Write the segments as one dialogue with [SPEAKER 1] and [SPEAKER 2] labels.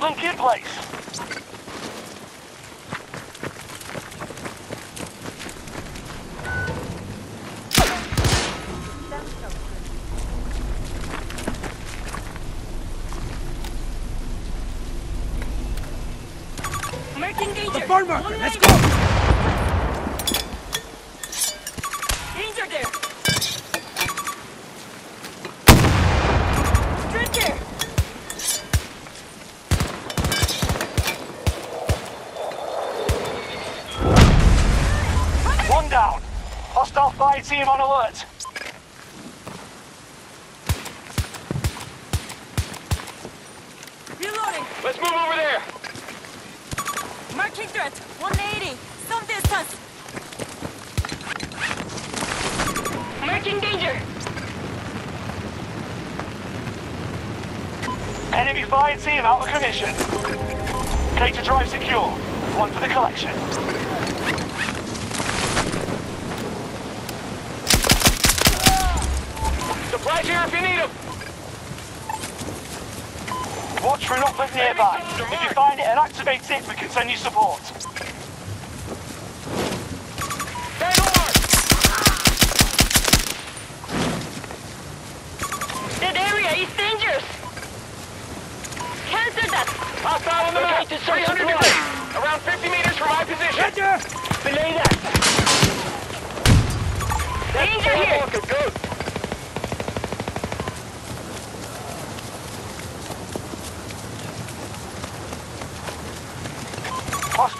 [SPEAKER 1] Link in place.
[SPEAKER 2] Marking danger.
[SPEAKER 3] The burn marker, let's go!
[SPEAKER 1] Team on alert.
[SPEAKER 2] Reloading.
[SPEAKER 1] Let's move over there.
[SPEAKER 2] Marking threat. 180. Some distance. Marking danger.
[SPEAKER 1] Enemy fire team out of commission. Data drive secure. One for the collection. Here if you need them. Watch for an uplink nearby. If you find it and activate it, we can send you support. Stand alert!
[SPEAKER 2] That area is dangerous. Cancel that.
[SPEAKER 1] Hostile on the map. 300 degrees. Around 50 meters from my position.
[SPEAKER 3] Roger!
[SPEAKER 1] Belay that.
[SPEAKER 2] Danger here.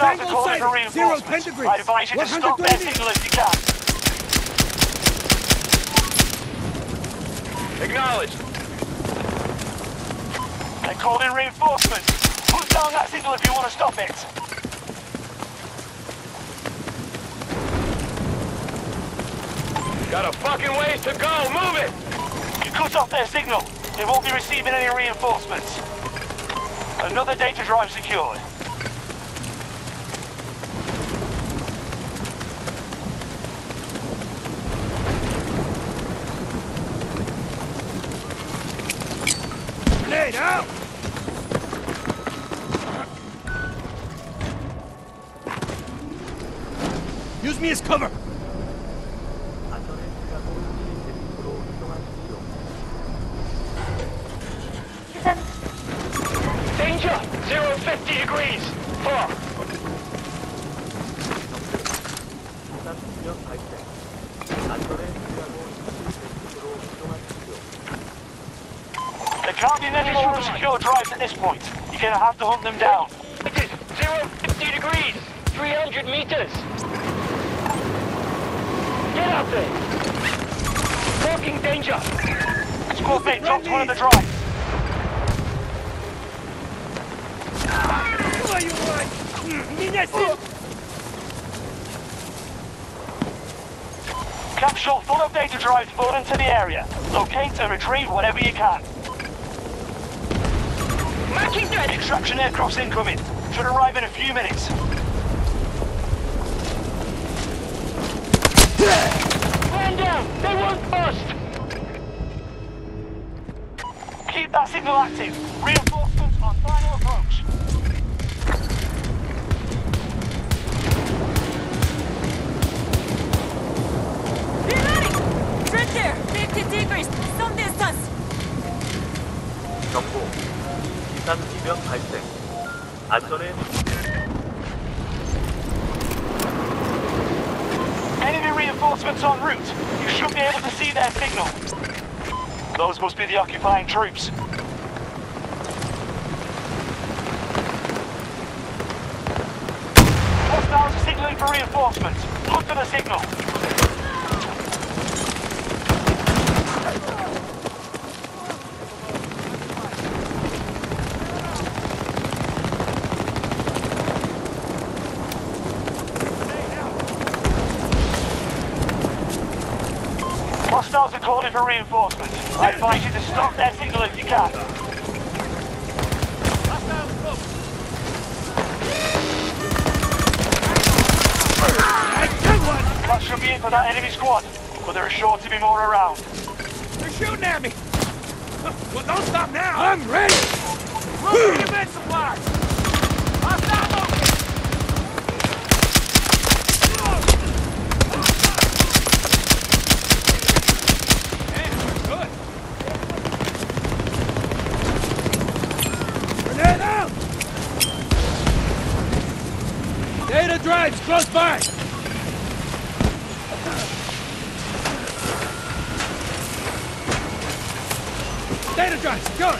[SPEAKER 3] Tango
[SPEAKER 1] calling for
[SPEAKER 3] sighted. Zero,
[SPEAKER 1] reinforcements.
[SPEAKER 3] 10 degrees.
[SPEAKER 1] I advise you to
[SPEAKER 3] 100
[SPEAKER 1] stop their
[SPEAKER 3] degrees.
[SPEAKER 1] signal if you can. Acknowledged. They called in reinforcements. Put down that signal if you want to stop it. Got a fucking ways to go. Move it! You cut off their signal. They won't be receiving any reinforcements. Another data drive secured.
[SPEAKER 3] Me as cover!
[SPEAKER 1] Danger! Zero fifty degrees. Four. There can't be many more secure drives at this point. You're gonna have to hunt them down. Zero fifty degrees. 300 meters. Get out there. Walking danger. Squad mate, dropped one of the drives.
[SPEAKER 3] What you want? Меня сил!
[SPEAKER 1] Capsule full of data drives brought into the area. Locate and retrieve whatever you can.
[SPEAKER 2] Marking threat.
[SPEAKER 1] Extraction aircraft's incoming. Should arrive in a few minutes. Man down! They won't bust! Keep that signal active. Reinforcements on final approach.
[SPEAKER 2] Reloading. Straight there. 50 degrees. Some distance.
[SPEAKER 4] 경고. 이상 지명 발생. 안전에
[SPEAKER 1] reinforcements en route. You should be able to see their signal. Those must be the occupying troops. Hostiles signaling for reinforcements. Look for the signal. Hostiles are calling for reinforcements. I advise you to stop their signal if you can.
[SPEAKER 3] I one!
[SPEAKER 1] That should be it for that enemy squad, but there are sure to be more around.
[SPEAKER 3] They're shooting at me! Well, don't stop now! I'm ready! Move Bring him in supplies! Good. Grenade out! Data drives close by! Data drive, secure!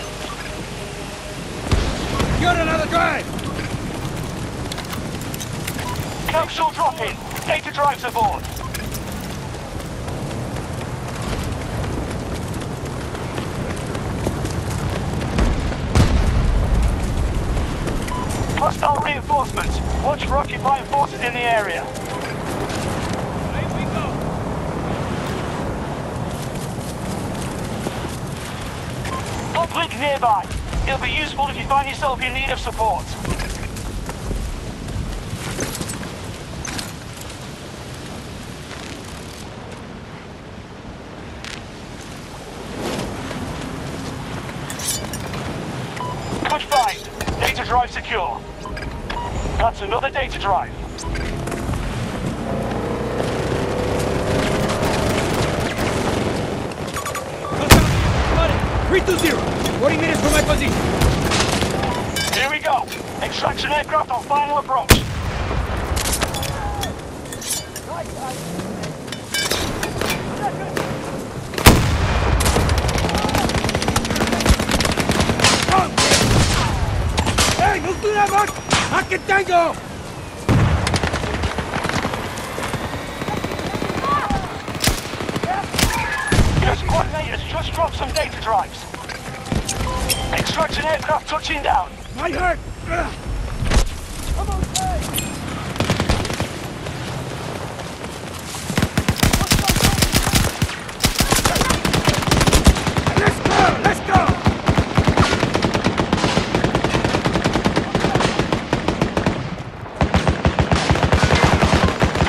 [SPEAKER 3] Secure another drive!
[SPEAKER 1] Capsule drop-in. Data drives aboard. Hostile reinforcements. Watch for occupying forces in the area. Uplink nearby. It'll be useful if you find yourself in need of support. Good find. Data drive secure. That's another data drive.
[SPEAKER 3] Contact! 320! 40 minutes from my position!
[SPEAKER 1] Here we go. Extraction aircraft on final approach.
[SPEAKER 3] ¡Ey, no tú más! ¡Aquí tengo!
[SPEAKER 1] Just dropped some data drives. Extraction aircraft touching down.
[SPEAKER 3] My hurt! Ugh. Let's go! Let's go!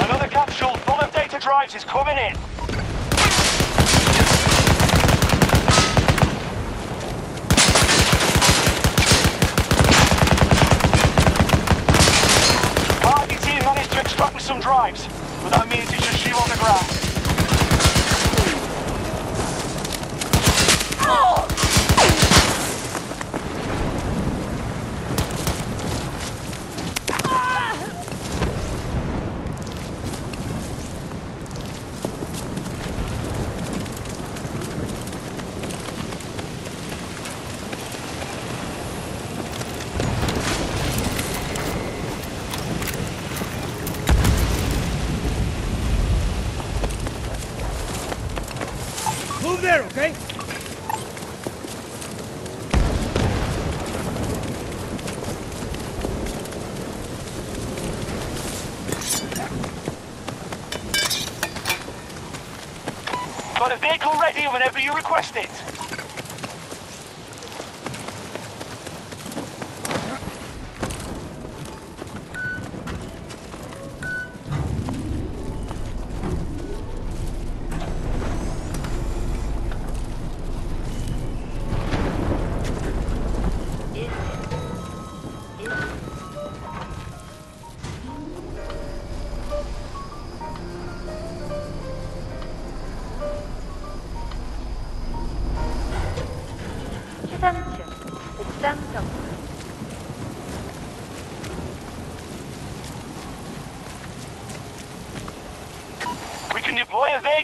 [SPEAKER 1] Another capsule full of data drives is coming in. Party team managed to me some drives, but means it's just you on the ground.
[SPEAKER 3] There, okay?
[SPEAKER 1] Got a vehicle ready whenever you request it.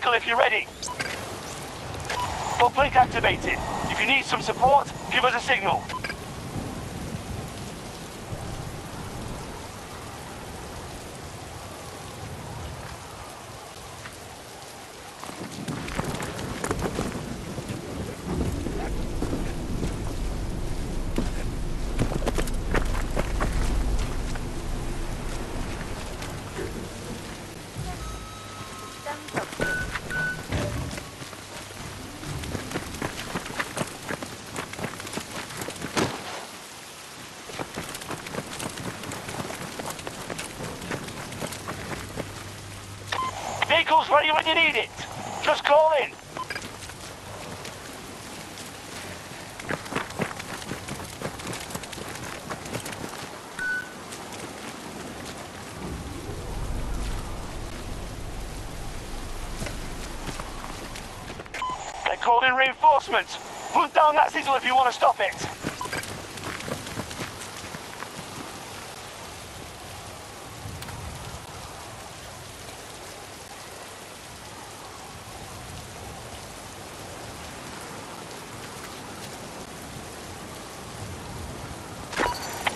[SPEAKER 1] Vehicle if you're ready. Uplink activated. If you need some support, give us a signal. Vehicle's ready when you need it. Just call in. They're calling reinforcements. Put down that sizzle if you want to stop it.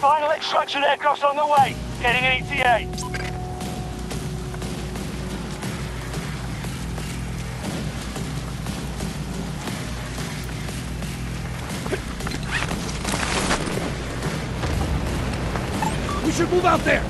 [SPEAKER 1] Final extraction aircraft's on the way. Getting an ETA.
[SPEAKER 3] We should move out there!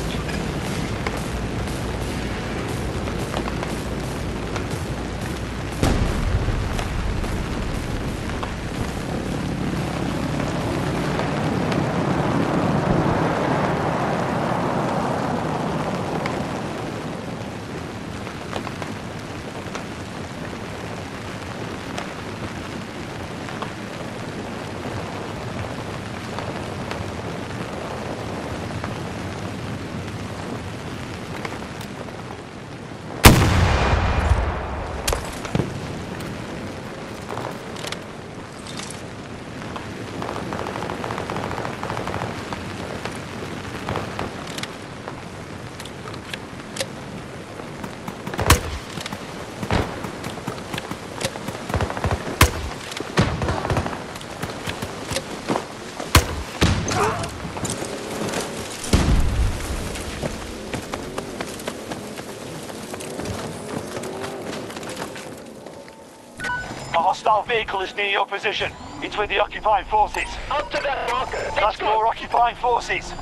[SPEAKER 1] A hostile vehicle is near your position. It's with the occupying forces.
[SPEAKER 5] Up to that marker.
[SPEAKER 1] That's more occupying forces.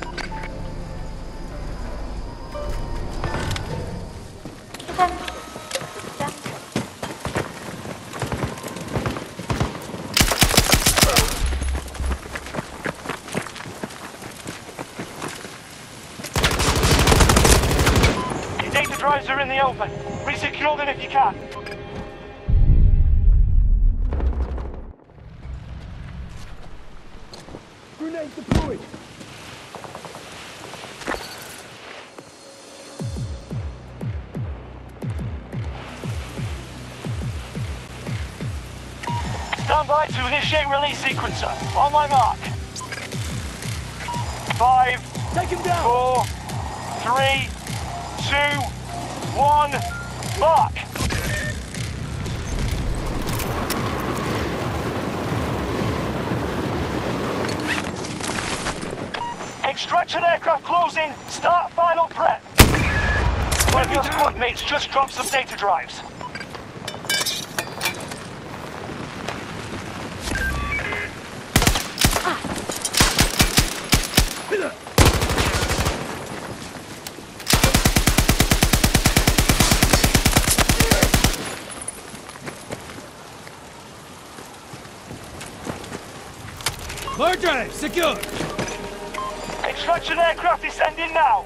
[SPEAKER 6] 극장
[SPEAKER 1] Your data drives are in the open. Resecure them if you can. Stand by to initiate release sequencer. On my mark. Five,
[SPEAKER 3] Take him down!
[SPEAKER 1] four, three, two, one, mark. Extraction aircraft closing. Start final prep. One of your squad mates just dropped some data drives.
[SPEAKER 3] Bar drive, secure!
[SPEAKER 1] Extraction aircraft descending now.